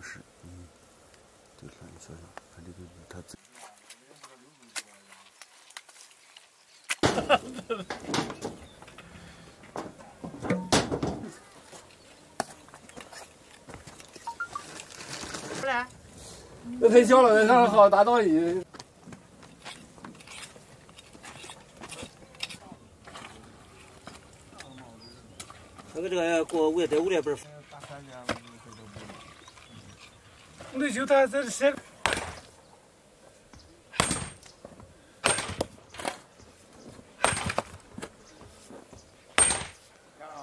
式。嗯，对了，你想想，看这个它自。不来。那太小了，那好大倒立。那个这个过五这五月份。那就他这是。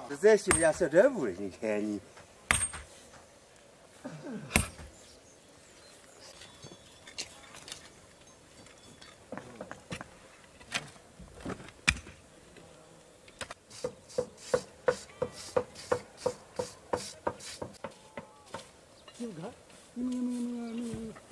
这在西边设这屋的，你看你。你看，mira, mira, mira, mira.